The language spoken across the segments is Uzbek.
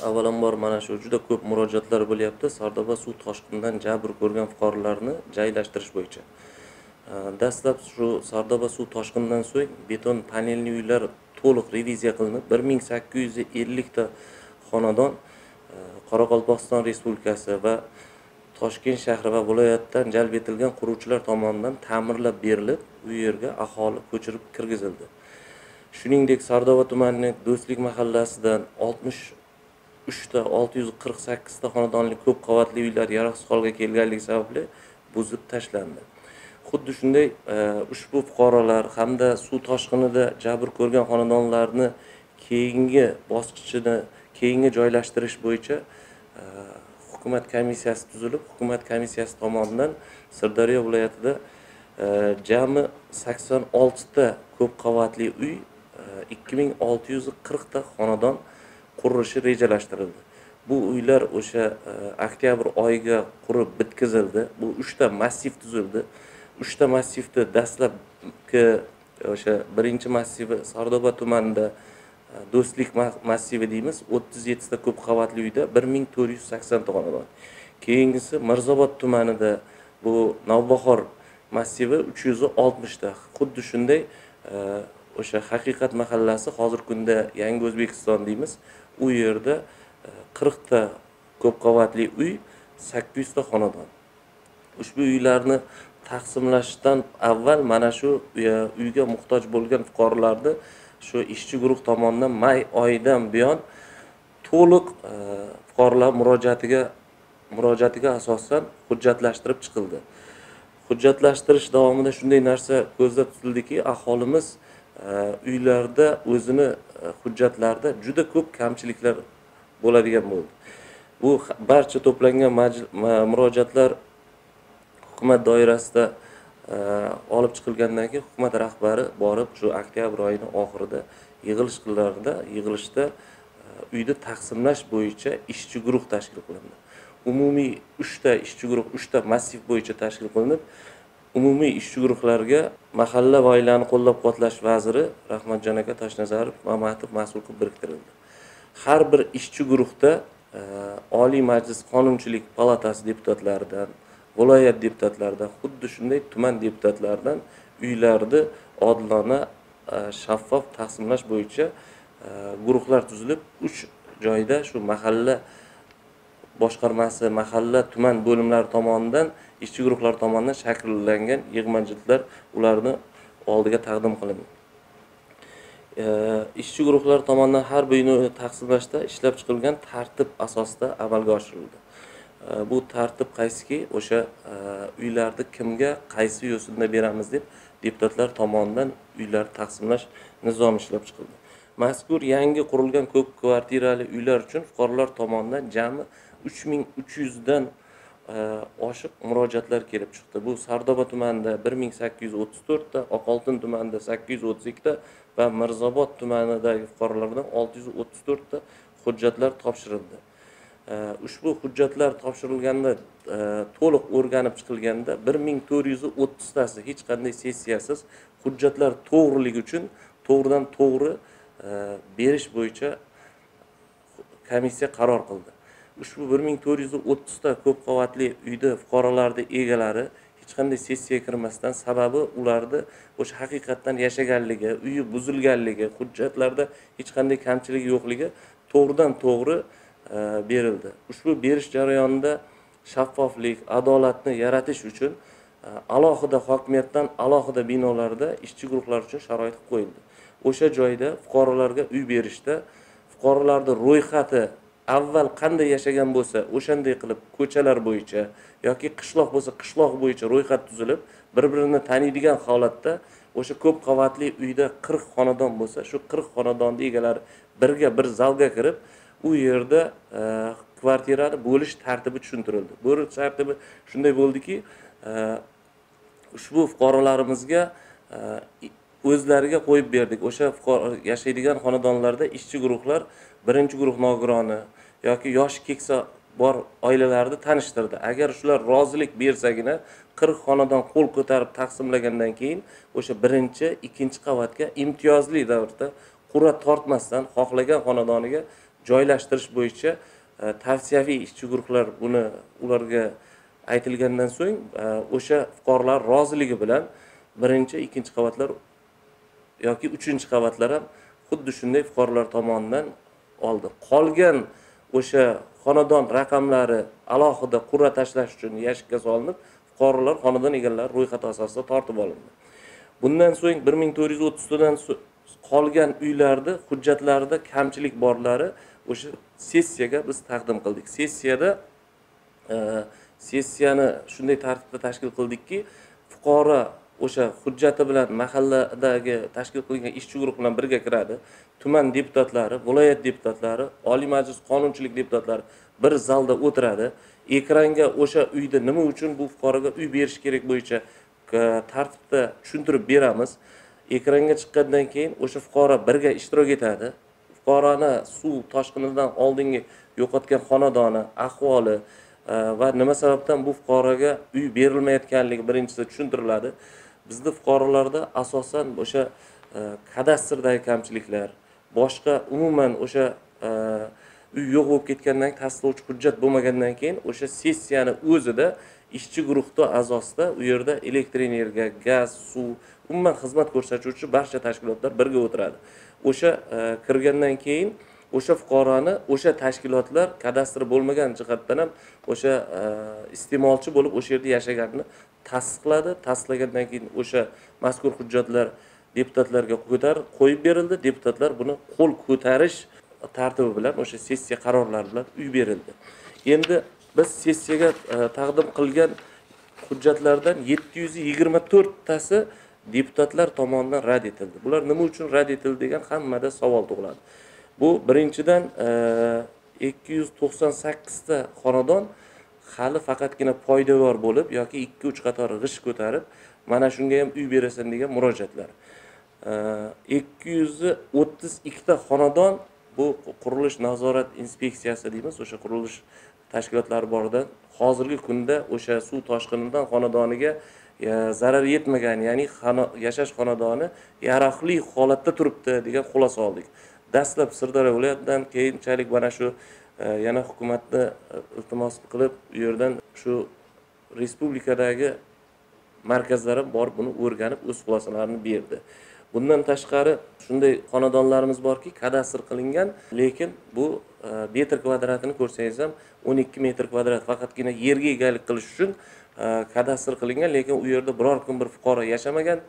avvalambor mana shu juda ko'p murojaatlar bo'lyapti. Sardoba suv toshqinidan jabr ko'rgan fuqarolarni joylashtirish bo'yicha. Dastlab shu sardoba suv toshqinidan so'ng beton panelli uylar to'liq reviziya qilinib bir ming sakkiz yuz ellikta xonadon qoraqalpog'iston respublikasi va toshkent shahri va viloyatdan jalb etilgan quruvchilar tomonidan ta'mirlab berilib u yerga aholi ko'chirib kirgizildi. Shuningdek sardoba tumanining do'stlik mahallasidan oltmish uchta olti yuz qirq sakkizta xonadonli ko'p qavatli uylar yaroqsiz holga kelganligi sababli buzib tashlandi. Xuddi shunday e, ushbu fuqarolar hamda suv toshqinida jabr ko'rgan xonadonlarni keyingi bosqichini keyingi joylashtirish bo'yicha e, hukumat komissiyasi tuzilib hukumat komissiyasi tomonidan sirdaryo viloyatida e, jami sakson oltita ko'p qavatli uy ikki ming olti yuz qirqta xonadon qurilishi rejalashtirildi. Bu uylar o'sha e, oktyabr oyiga qurib bitkazildi. Bu uchta massiv tuzildi. Uchta massivni dastlabki o'sha birinchi massivi sardoba tumanida e, do'stlik massivi deymiz o'ttiz yettita ko'p qavatli uyda bir ming to'rt yuz saksonta xonadon keyingisi mirzobod tumanida bu navbahor massivi uch yuz oltmishta. Xuddi shunday e, o'sha haqiqat mahallasi hozirgi kunda yangi o'zbekiston deymiz u yerda e, qirqta ko'p qavatli uy sakkiz yuzta xonadon. Ushbu uylarni taqsimlashdan avval mana shu e, uyga muhtoj bo'lgan fuqarolarni shu ishchi guruh tomonidan may oyidan buyon to'liq e, fuqarolar murojaatiga murojaatiga asosan hujjatlashtirib chiqildi. Hujjatlashtirish davomida shunday narsa ko'zda tutildiki aholimiz uylarda o'zini e, hujjatlarida juda ko'p kamchiliklar bo'ladigan bo'ldi. Bu barcha to'plangan murojaatlar hukumat doirasida e, olib chiqilgandan keyin hukumat rahbari borib shu oktyabr oyini oxirida yig'ilish qilarida yig'ilishda e, uyni taqsimlash bo'yicha ishchi guruh tashkil qilindi. Umumiy uchta ishchi guruh uchta massiv bo'yicha tashkil qilinib umumiy ishchi guruhlarga mahalla va oilani qo'llab quvvatlash vaziri rahmatjon aka toshnazarov mamatov mas'ul qilib biriktirildi. Har bir ishchi guruhda e, oliy majlis qonunchilik palatasi deputatlaridan viloyat deputatlaridan xuddi shunday tuman deputatlaridan uylarni odilona e, shaffof taqsimlash bo'yicha e, guruhlar tuzilib uch joyda shu mahalla boshqarmasi mahalla tuman bo'limlari tomonidan ishchi guruhlar tomonidan shakllangan yig'majildlar ularni oldiga taqdim qilindi. Ishchi guruhlar tomonidan har bir uyni taqsimlashda ishlab chiqilgan tartib asosida amalga oshirildi. Bu tartib qaysiki o'sha uylarni kimga qaysi yo'sinda beramiz deb deputatlar tomonidan uylarni taqsimlash nizomi ishlab chiqildi. Mazkur yangi qurilgan ko'p kvartirali uylar uchun fuqarolar tomonidan jami uch ming uch yuzdan e, oshiq murojaatlar kelib chiqdi. Bu sardoba tumanida bir ming sakkiz yuz o'ttiz to'rtta oqoltin tumanida sakkiz yuz o'ttiz ikkita va mirzobod tumanidagi fuqarolardan olti yuz o'ttiz to'rtta hujjatlar topshirildi. E, ushbu hujjatlar topshirilganda e, to'liq o'rganib chiqilganda bir ming to'rt yuz o'ttiztasi hech qanday sessiyasiz hujjatlar to'g'riligi uchun to'g'ridan to'g'ri berish bo'yicha komissiya qaror qildi. Ushbu bir ming to'rt yuz o'ttizta ko'p qavatli uyni fuqarolarni egalari hech qanday sessiyaga kirmasdan sababi ularni o'sha haqiqatdan yashaganligi uyi buzilganligi hujjatlarda hech qanday kamchilik yo'qligi to'g'ridan to'g'ri e, berildi. Ushbu berish jarayonida shaffoflik adolatni yaratish uchun e, alohida hokimiyatdan alohida binolarda ishchi guruhlar uchun sharoit qo'yildi. O'sha joyda fuqarolarga uy berishda fuqarolarni ro'yxati avval qanday yashagan bo'lsa o'shanday qilib ko'chalar bo'yicha yoki qishloq bo'lsa qishloq bo'yicha ro'yxat tuzilib bir birini taniydigan holatda o'sha ko'p qavatli uyda qirq xonadon bo'lsa shu qirq xonadonni egalari birga bir zalga kirib u yerda e, kvartirani bo'lish tartibi tushuntirildi. Bo'lish tartibi shunday bo'ldiki e, ushbu fuqarolarimizga e, o'zlariga qo'yib berdik. O'sha yashaydigan xonadonlarda ishchi guruhlar birinchi guruh nogironi yoki yoshi keksa bor oilalarni tanishtirdi. Agar shular rozilik bersagina qirq xonadon qo'l ko'tarib taqsimlagandan keyin o'sha birinchi ikkinchi qavatga imtiyozli davrda qur'a tortmasdan xohlagan xonadoniga joylashtirish bo'yicha e, tavsiyaviy ishchi guruhlar buni ularga aytilgandan so'ng e, o'sha fuqarolar roziligi bilan birinchi ikkinchi qavatlar yoki uchinchi qavatlar ham xuddi shunday fuqarolar tomonidan oldi. Qolgan o'sha xonadon raqamlari alohida qurra tashlash uchun yashikka solinib fuqarolar xonadon egalari ro'yxati asosida tortib olindi. Bundan so'ng bir ming to'rt yuz o'ttiztadan qolgan uylarni hujjatlarida kamchilik borlari o'sha sessiyaga biz taqdim qildik. Sessiyada e, sessiyani shunday tartibda tashkil qildikki fuqaro o'sha hujjati bilan mahalladagi tashkil qilingan ishchi guruh bilan birga kiradi. Tuman deputatlari viloyat deputatlari oliy majlis qonunchilik deputatlari bir zalda o'tiradi. Ekranga o'sha uyda nima uchun bu fuqaroga uy berish kerak bo'yicha e, tartibda tushuntirib beramiz. Ekranga chiqqandan keyin o'sha fuqaro birga ishtirok etadi. Fuqaroni suv toshqinidan oldingi yo'qotgan xonadoni ahvoli e, va nima sababdan bu fuqaroga uy berilmayotganligi birinchisi tushuntiriladi. Bizni fuqarolarda asosan o'sha e, kadastrdagi kamchiliklar boshqa umuman o'sha e, uy yo'q bo'lib ketgandan keyin tasdiqlovchi hujjat bo'lmagandan keyin o'sha sessiyani o'zida ishchi guruhni a'zosida u yerda elektr energiya gaz suv umuman xizmat ko'rsatuvchi barcha tashkilotlar birga o'tiradi. O'sha e, kirgandan keyin o'sha fuqaroni o'sha tashkilotlar kadastri bo'lmagan jihatdan ham o'sha e, iste'molchi bo'lib o'sha yerda yashaganini tasdiqladi. Tasdiqlagandan keyin o'sha mazkur hujjatlar deputatlarga ko'tarib qo'yib berildi. Deputatlar buni qo'l ko'tarish tartibi bilan o'sha sessiya qarorlari bilan uy berildi. Endi biz sessiyaga e, taqdim qilgan hujjatlardan yetti yuz yigirma to'rttasi deputatlar tomonidan rad etildi. Bular nima uchun rad etildi degan hammada savol tug'iladi. Bu birinchidan e, ikki yuz to'qson sakkizta xonadon hali faqatgina poydevor bo'lib yoki ikki uch qator g'isht ko'tarib mana shunga ham uy berasan degan murojaatlar. E, ikki yuz o'ttiz ikkita xonadon bu qurilish nazorat inspeksiyasi deymiz o'sha qurilish tashkilotlari boridan hozirgi kunda o'sha suv toshqinidan xonadoniga e, zarar yetmagan ya'ni yashash xonadoni yaroqli holatda turibdi degan xulosa oldik. Dastlab sirdaryo viloyatidan keyinchalik mana shu e, yana hukumatni e, iltimos qilib u yerdan shu respublikadagi markazlar ham borib buni o'rganib o'z xulosalarini berdi. Bundan tashqari shunday xonadonlarimiz borki kadastr qilingan lekin bu e, metr kvadratini ko'rsangiz ham o'n ikki metr kvadrat faqatgina yerga egalik qilish uchun kadastr qilingan lekin u yerda biror kun bir fuqaro yashamagan.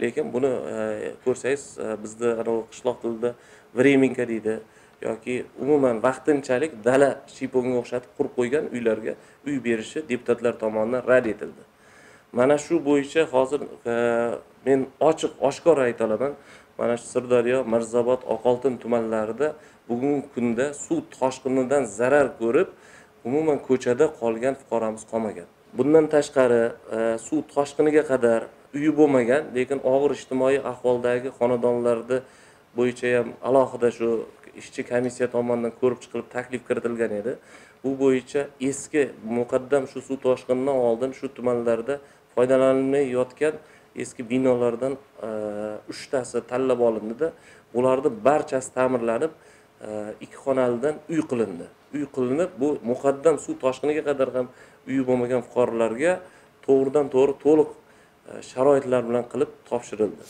Lekin buni e, ko'rsangiz e, bizda anavi qishloq tilida временка deydi yoki umuman vaqtinchalik dala shiyponga o'xshatib qurib qo'ygan uylarga uy berishi deputatlar tomonidan rad etildi. Mana shu bo'yicha hozir e, men ochiq oshkor ayta olaman. Mana shu sirdaryo mirzobod oqoltin tumanlarida bugungi kunda suv toshqinidan zarar ko'rib umuman ko'chada qolgan fuqaromiz qolmagan. Bundan tashqari suv toshqiniga qadar uyi bo'lmagan lekin og'ir ijtimoiy ahvoldagi xonadonlarni bo'yicha ham alohida shu ishchi komissiya tomonidan ko'rib chiqilib taklif kiritilgan edi. Bu bo'yicha eski muqaddam shu suv toshqinidan oldin shu tumanlarda foydalanilmay yotgan eski binolardan e, uchtasi tanlab olindida bularni barchasi ta'mirlanib e, ikki xonalidan uy qilindi. Uy qilinib bu muqaddam suv toshqiniga qadar ham uyi bo'lmagan fuqarolarga to'g'ridan to'g'ri to'liq sharoitlar bilan qilib topshirildi.